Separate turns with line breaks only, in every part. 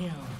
Kill.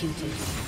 Executed.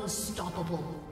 Unstoppable.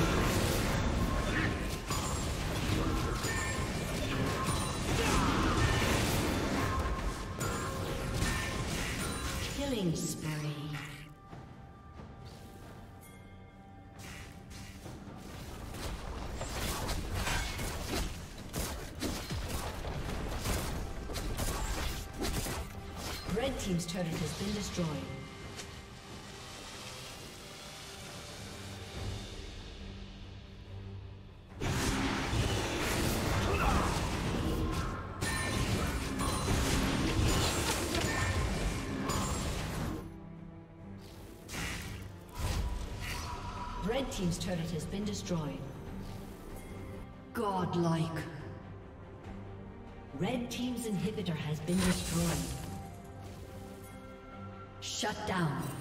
Team's turret has been destroyed. Red Team's turret has been destroyed. Godlike. Red Team's inhibitor has been destroyed. Shut down.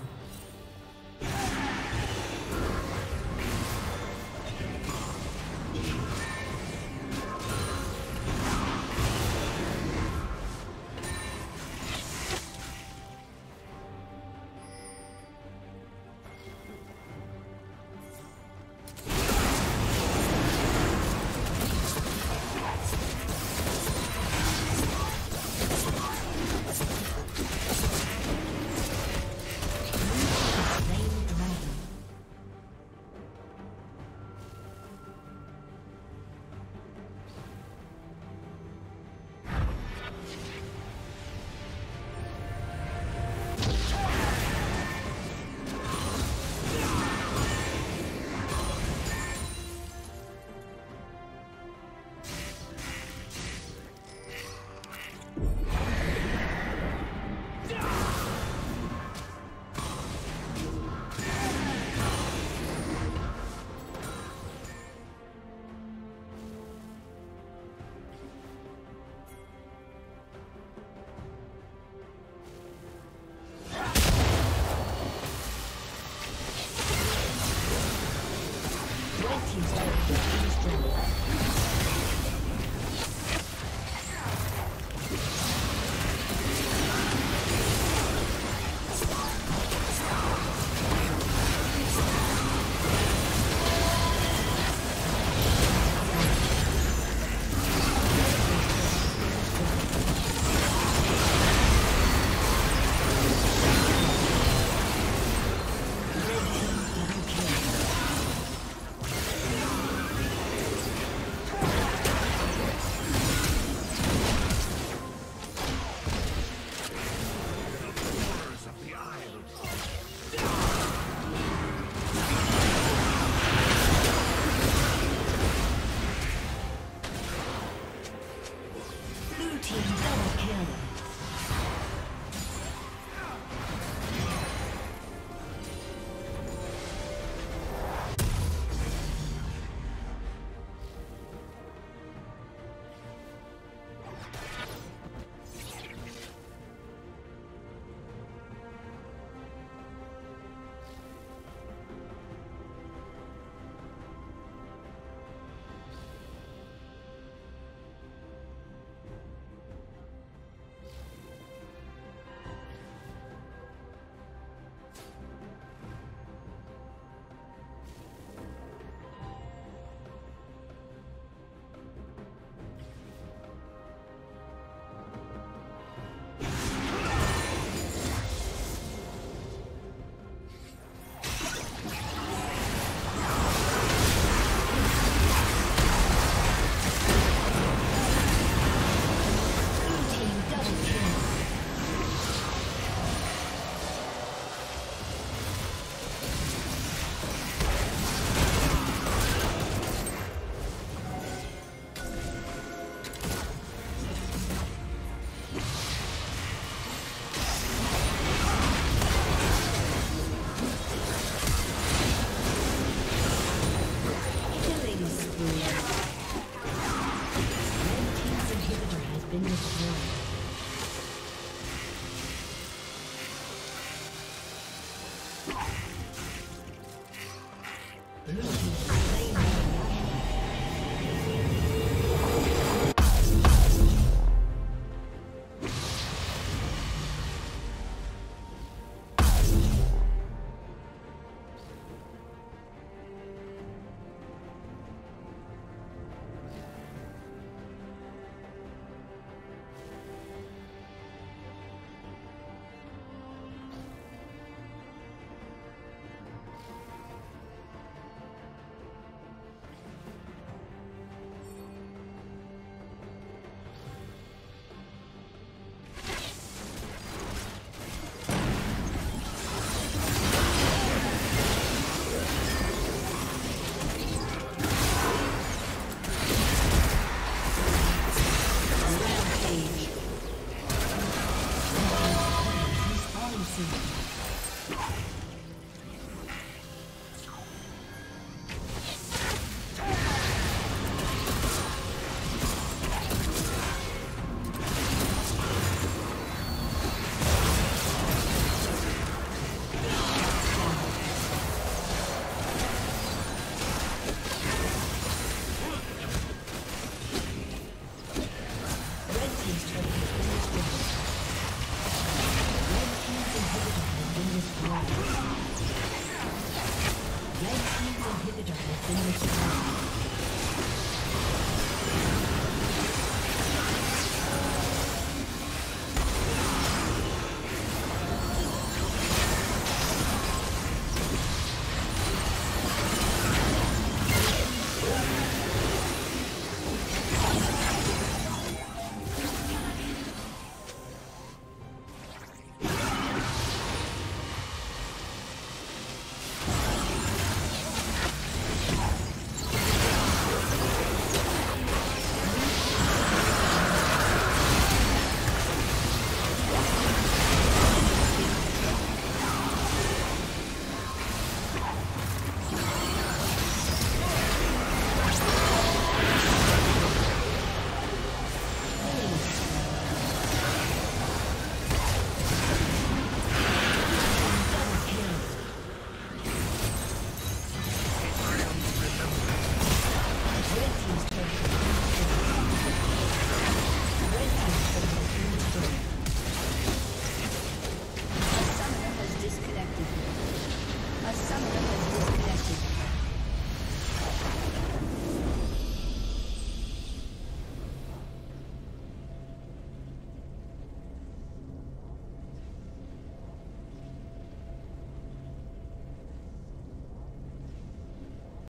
Thank you.